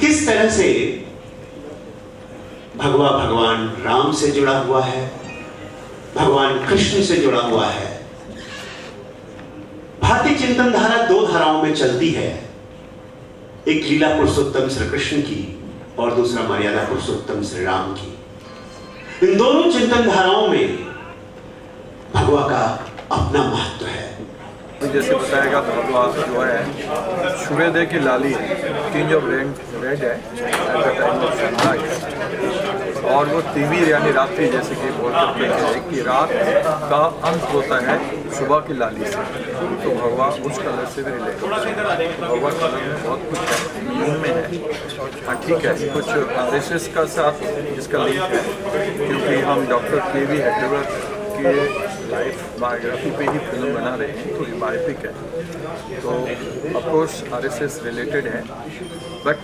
किस तरह से भगवा भगवान राम से जुड़ा हुआ है? भगवान कृष्ण से जुड़ा हुआ है? भारतीय चिंतन धारा दो धाराओं में चलती है। एक लीला पुरुषोत्तम श्री कृष्ण की और दूसरा मर्यादा पुरुषोत्तम श्री राम की। इन दोनों चिंतन धाराओं में भगवा का अपना महत्व है। जैसे बताएगा भगवा जो है, सूर्योदय की लाली किंग ऑफ़ रेड रेड है at the time of sunrise और वो तिमिर यानी रात्रि, जैसे कि बोल सकते हैं कि रात का अंत होता है सुबह की लाली से। तो भगवा उस कलर से भी रिलेटेड है। भगवा कलर में बहुत कुछ है में है। हाँ ठीक है, कुछ का साथ इसका लिंक है, क्योंकि हम डॉक्टर के वी हेडवर्क के लाइफ बायोग्राफी पे ही फ़िल्म बना रहे हैं तो ये बायोपिक है। तो of course R S S related है but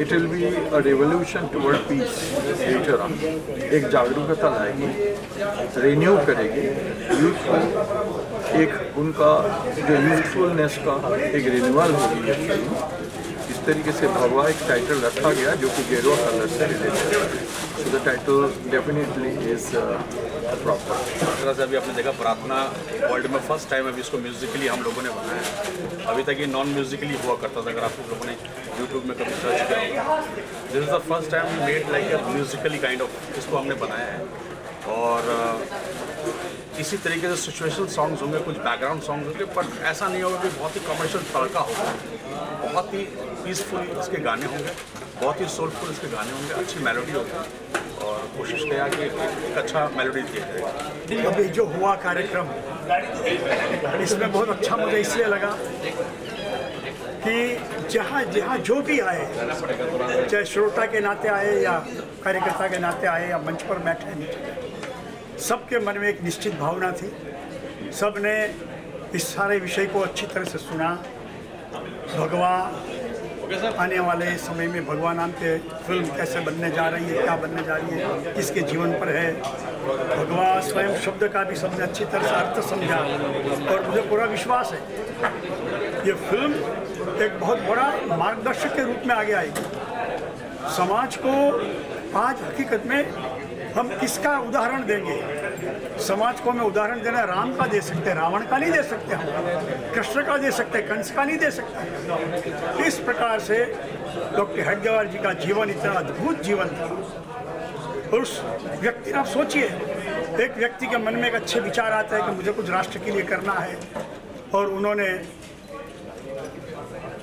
it will be a revolution toward peace later on एक जागरूकता लाएगी रिन्यू करेगी यूथ को एक उनका जो यूथफुलनेस का एक रिन्यूअल होगी ये फ़िल्म इस तरीके से भगवा एक टाइटल रखा गया जो कि गेरुआ कलर से रिलेटेड है। So the title definitely is proper तरह से अभी आपने देखा प्रार्थना वर्ल्ड में फ़र्स्ट टाइम अभी इसको म्यूजिकली हम लोगों ने बनाया है। अभी तक ये नॉन म्यूजिकली हुआ करता था, अगर आप लोगों ने यूट्यूब में कभी सर्च किया this is the first time made like a musically kind of इसको हमने बनाया है। और इसी तरीके से सिचुएशनल सॉन्ग्स होंगे, कुछ बैकग्राउंड सॉन्ग्स होंगे, पर ऐसा नहीं होगा कि बहुत ही कमर्शियल तड़का होगा। बहुत ही पीसफुल इसके गाने होंगे, बहुत ही सोलफुल इसके गाने होंगे, अच्छी मेलोडी होगी। और कोशिश किया कि एक अच्छा मेलोडी दिया जाएगा अभी जो हुआ कार्यक्रम, इसमें बहुत अच्छा मुझे इसलिए लगा कि जहाँ जहाँ जो भी आए, चाहे श्रोता के नाते आए या कार्यकर्ता के नाते आए या मंच पर बैठे, सबके मन में एक निश्चित भावना थी। सबने इस सारे विषय को अच्छी तरह से सुना। भगवा आने वाले समय में भगवान नाम के फ़िल्म कैसे बनने जा रही है, क्या बनने जा रही है, किसके जीवन पर है? भगवान स्वयं शब्द का भी सबने अच्छी तरह से अर्थ समझा और मुझे पूरा विश्वास है। ये फ़िल्म एक बहुत बड़ा मार्गदर्शक के रूप में आगे आएगी। समाज को आज हकीकत में हम किसका उदाहरण देंगे? समाज को हमें उदाहरण देना राम का दे सकते हैं, रावण का नहीं दे सकते हम। कृष्ण का दे सकते हैं, कंस का नहीं दे सकते इस प्रकार से डॉक्टर हडगेवार जी का जीवन इतना अद्भुत जीवन था। और उस व्यक्ति, आप सोचिए, एक व्यक्ति के मन में एक अच्छे विचार आता है कि मुझे कुछ राष्ट्र के लिए करना है। और उन्होंने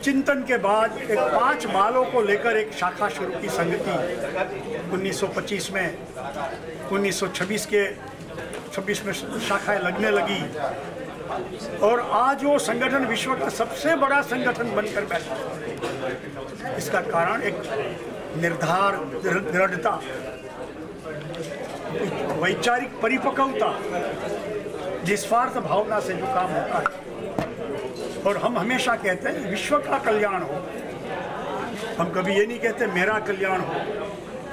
चिंतन के बाद एक पाँच बालों को लेकर एक शाखा शुरू की की 1925 में 1926 के 26 में शाखाएँ लगने लगी। और आज वो संगठन विश्व का सबसे बड़ा संगठन बनकर बैठा। इसका कारण एक निर्धार, दृढ़ता वैचारिक परिपक्वता, निस्वार्थ भावना से जो काम होता है। और हम हमेशा कहते हैं, विश्व का कल्याण हो। हम कभी ये नहीं कहते, मेरा कल्याण हो।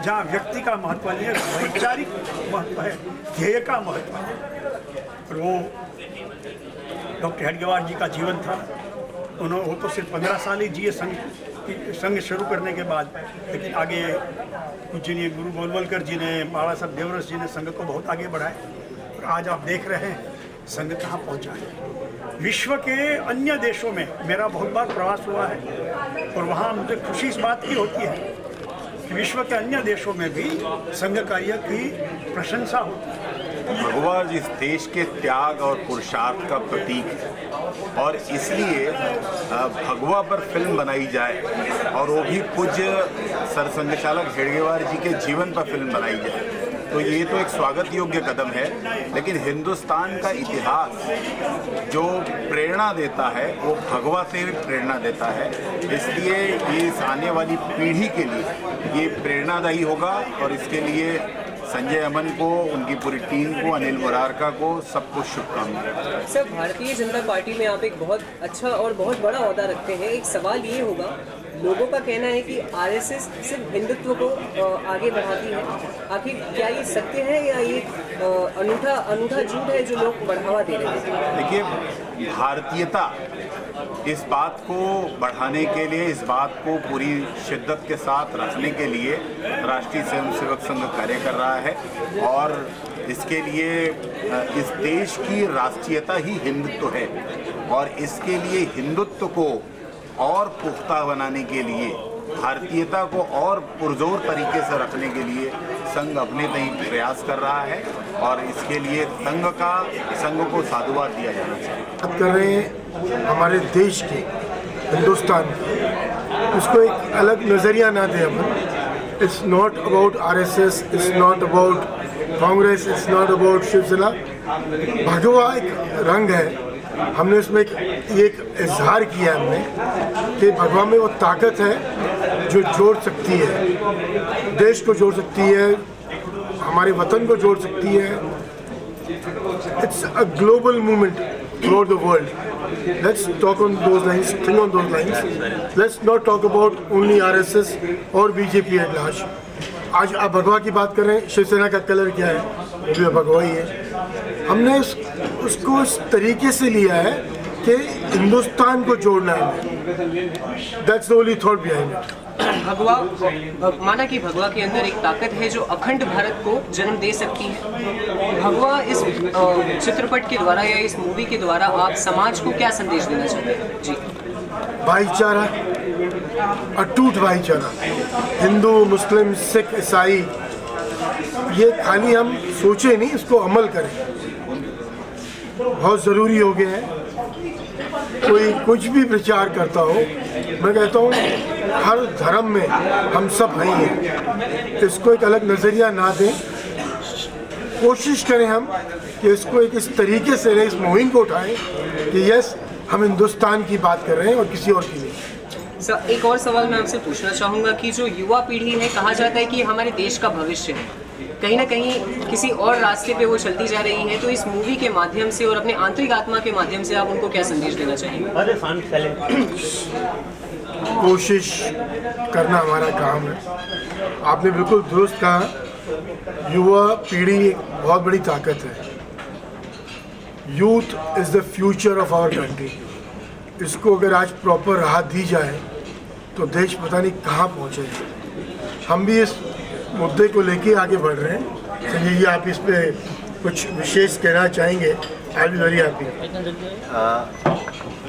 जहाँ व्यक्ति का महत्व नहीं है, वैचारिक महत्व है, ध्येय का महत्व है। और वो डॉक्टर हेडगेवार जी का जीवन था। उन्होंने वो तो सिर्फ़ पंद्रह साल ही जिए संघ संघ शुरू करने के बाद। लेकिन आगे कुछ पूजनीय गुरु गोलवलकर जी ने, बाबा साहब देवरस जी ने संघ को बहुत आगे बढ़ाया। और आज आप देख रहे हैं संघ कहाँ पहुँचा है? विश्व के अन्य देशों में मेरा बहुत बार प्रवास हुआ है और वहाँ मुझे खुशी इस बात की होती है कि विश्व के अन्य देशों में भी संघ कार्य की प्रशंसा होती है। भगवा इस देश के त्याग और पुरुषार्थ का प्रतीक है। और इसलिए भगवा पर फ़िल्म बनाई जाए और वो भी पूज्य सरसंघचालक हेडगेवार जी के जीवन पर फ़िल्म बनाई जाए। तो ये तो एक स्वागत योग्य कदम है, लेकिन हिंदुस्तान का इतिहास जो प्रेरणा देता है, वो भगवा से प्रेरणा देता है। इसलिए ये इस आने वाली पीढ़ी के लिए ये प्रेरणादायी होगा और इसके लिए संजय अमन को, उनकी पूरी टीम को, अनिल मुरारका को सबको शुभकामनाएँ। सर, भारतीय जनता पार्टी में आप एक बहुत अच्छा और बहुत बड़ा अहदा रखते हैं। एक सवाल ये होगा लोगों का कहना है कि आरएसएस सिर्फ़ हिंदुत्व को आगे बढ़ाती है। आखिर क्या ये सत्य है या ये अनूठा अनूठा झूठ है जो लोग बढ़ावा दे रहे हैं? देखिए, भारतीयता इस बात को बढ़ाने के लिए, इस बात को पूरी शिद्दत के साथ रखने के लिए राष्ट्रीय स्वयंसेवक संघ कार्य कर रहा है और इसके लिए इस देश की राष्ट्रीयता ही हिंदुत्व है और इसके लिए हिंदुत्व को और पुख्ता बनाने के लिए, भारतीयता को और पुरजोर तरीके से रखने के लिए संघ अपने तय प्रयास कर रहा है और इसके लिए संघ का, संघ को साधुवाद दिया जाना चाहिए। बात कर रहे हैं हमारे देश के, हिंदुस्तान उसको एक अलग नज़रिया ना दें अपन it's not about RSS it's not about Congress it's not about Shiv Sena भगवा एक रंग है। हमने उसमें एक इजहार किया हमने कि भगवान में वो ताकत है जो जोड़ सकती है। देश को जोड़ सकती है, हमारे वतन को जोड़ सकती है। It's a global movement through the world let's talk on दो लाइन्स थिंग ऑन दो lines let's not talk about only R S S और बीजेपी एट लास्ट आज आप भगवा की बात करें शिवसेना का कलर क्या है? जो भगवा ही है। हमने उस, उसको इस तरीके से लिया है कि हिंदुस्तान को जोड़ना है। That's only thought behind it भगवा माना कि भगवा के अंदर एक ताकत है जो अखंड भारत को जन्म दे सकती है। भगवा इस चित्रपट के द्वारा या इस मूवी के द्वारा आप समाज को क्या संदेश देना चाहते हैं? जी। भाईचारा अटूट भाईचारा। हिंदू मुस्लिम सिख ईसाई ये खाली हम सोचे नहीं, इसको अमल करें। बहुत ज़रूरी हो गया है। कोई कुछ भी प्रचार करता हो, मैं कहता हूँ, हर धर्म में हम सब भाई हैं इसको एक अलग नज़रिया ना दें। कोशिश करें हम कि इसको एक इस तरीके से इस मुहिम को उठाएँ कि यस, हम हिंदुस्तान की बात कर रहे हैं और किसी और की नहीं। सर, एक और सवाल मैं आपसे पूछना चाहूँगा कि जो युवा पीढ़ी है, कहा जाता है कि हमारे देश का भविष्य है। कहीं ना कहीं किसी और रास्ते पे वो चलती जा रही है तो इस मूवी के माध्यम से और अपने आंतरिक आत्मा के माध्यम से आप उनको क्या संदेश देना चाहेंगे? कोशिश करना हमारा काम है। आपने बिल्कुल दुरुस्त कहा, युवा पीढ़ी एक बहुत बड़ी ताकत है। Youth is the future of our country इसको अगर आज प्रॉपर राहत दी जाए तो देश पता नहीं कहाँ पहुँचेगा हम भी इस मुद्दे को लेके आगे बढ़ रहे हैं। संजय जी, आप इस पे कुछ विशेष कहना चाहेंगे? बी वेरी हैप्पी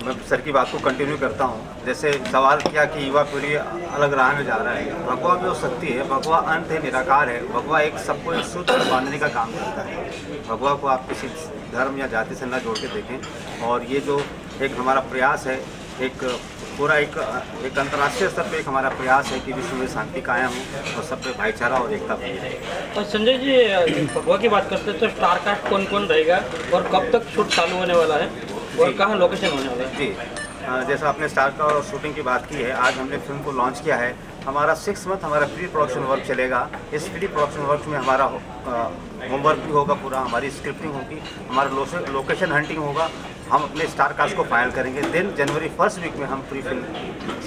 मैं सर की बात को कंटिन्यू करता हूँ। जैसे सवाल किया कि युवा पीढ़ी अलग राह में जा रहा है। भगवा में वो शक्ति है। भगवा अंत है, निराकार है। भगवा एक सबको एक सूत्र में बांधने का काम करता है। भगवा को आप किसी धर्म या जाति से न जोड़ के देखें। और ये जो एक हमारा प्रयास है एक पूरा एक एक अंतर्राष्ट्रीय स्तर पे एक हमारा प्रयास है कि विश्व में शांति कायम हो और सब पे भाईचारा और एकता बनी और संजय जी भगवा की बात करते हैं तो स्टार कास्ट कौन कौन रहेगा और कब तक शूट चालू होने वाला है और कहाँ लोकेशन होने वाला है? जी। जैसा आपने स्टार का और शूटिंग की बात की है आज हमने फ़िल्म को लॉन्च किया है। हमारा सिक्स मंथ हमारा प्री प्रोडक्शन वर्क चलेगा। इस प्री प्रोडक्शन वर्क में हमारा होमवर्क भी होगा पूरा हमारी स्क्रिप्टिंग होगी हमारा लोकेशन हंटिंग होगा। हम अपने स्टार कास्ट को फाइनल करेंगे। देन जनवरी फ़र्स्ट वीक में हम पूरी फ़िल्म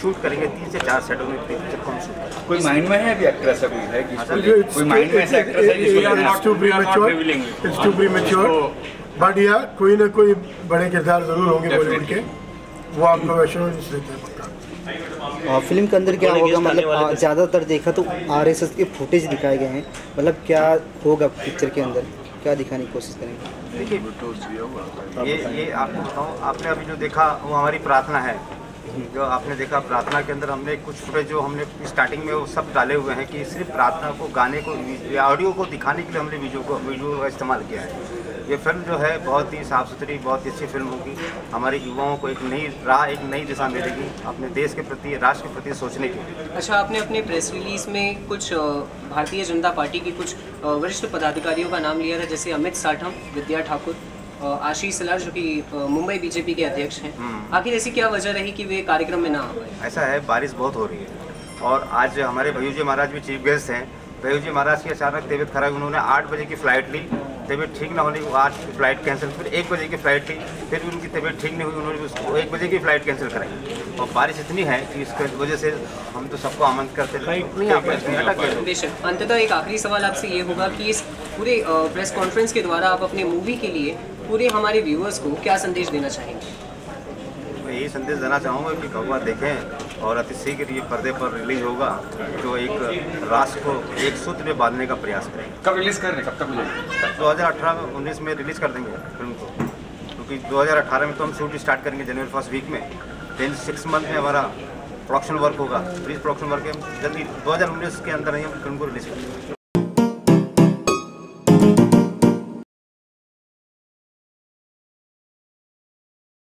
शूट करेंगे। तीन से चार सेटों में पूरी पिक्चर को हम शूट करेंगे? कोई माइंड में है अभी एक्टर ऐसा कोई है कि सर, कोई- कोई माइंड में ऐसा एक्टर है जिसको revealing it. It's too premature. But yeah, कोई ना कोई बड़े किरदार ज़रूर होंगे बॉलीवुड के। वो आपको एश्योरेंस देते हैं पक्का। और फ़िल्म के अंदर क्या होगा? मतलब ज़्यादातर देखा तो आरएसएस के फुटेज दिखाए गए हैं। मतलब क्या होगा पिक्चर के अंदर? क्या दिखाने की कोशिश करेंगे? ये ये आपको बताऊँ आपने अभी जो देखा वो हमारी प्रार्थना है। जो आपने देखा, प्रार्थना के अंदर हमने कुछ फुटेज जो हमने स्टार्टिंग में वो सब डाले हुए हैं कि सिर्फ़ प्रार्थना को, गाने को ऑडियो को दिखाने के लिए हमने वीडियो को वीडियो का इस्तेमाल किया है। ये फ़िल्म जो है बहुत ही साफ़ सुथरी बहुत ही अच्छी फ़िल्म होगी। हमारे युवाओं को एक नई राह, एक नई दिशा मिलेगी अपने देश के प्रति, राष्ट्र के प्रति सोचने की अच्छा आपने अपने प्रेस रिलीज़ में कुछ भारतीय जनता पार्टी की कुछ वरिष्ठ पदाधिकारियों का नाम लिया था, जैसे अमित साठम विद्या ठाकुर। आशीष सलार जो कि मुंबई बीजेपी के अध्यक्ष हैं। आखिर ऐसी क्या वजह रही कि वे कार्यक्रम में ना आ पाए ऐसा है बारिश बहुत हो रही है। और आज हमारे भैयू जी महाराज भी चीफ गेस्ट हैं। भैयू जी महाराज की अचानक तबीयत खराब हुई, उन्होंने आठ बजे की फ़्लाइट ली। तबीयत ठीक ना होने की आज की फ़्लाइट कैंसिल फिर एक बजे की फ़्लाइट थी फिर भी उनकी तबीयत ठीक नहीं हुई उन्होंने भी उसको एक बजे की फ़्लाइट कैंसिल कराई। और बारिश इतनी है कि इसकी वजह से हम तो सबको आमंत्रित करते अंततः एक आखिरी सवाल आपसे ये होगा कि इस पूरे प्रेस कॉन्फ्रेंस के द्वारा आप अपने मूवी के लिए पूरे हमारे व्यूअर्स को क्या संदेश देना चाहेंगे? मैं यही संदेश देना चाहूँगा कि कौवा देखें और अति शीघ्र ये पर्दे पर रिलीज़ होगा जो एक राष्ट्र को एक सूत्र में बांधने का प्रयास करेंगे कब रिलीज़ कर रहे हैं कब तक मिलेगा? दो हज़ार अठारह उन्नीस में रिलीज़ कर देंगे फ़िल्म को। क्योंकि 2018 में तो हम शूट स्टार्ट करेंगे जनवरी फ़र्स्ट वीक में। देन सिक्स मंथ में हमारा प्रोडक्शन वर्क होगा। प्लीज़ प्रोडक्शन वर्क हम जल्दी 2019 के अंदर ही हम फ़िल्म को रिलीज़ करेंगे।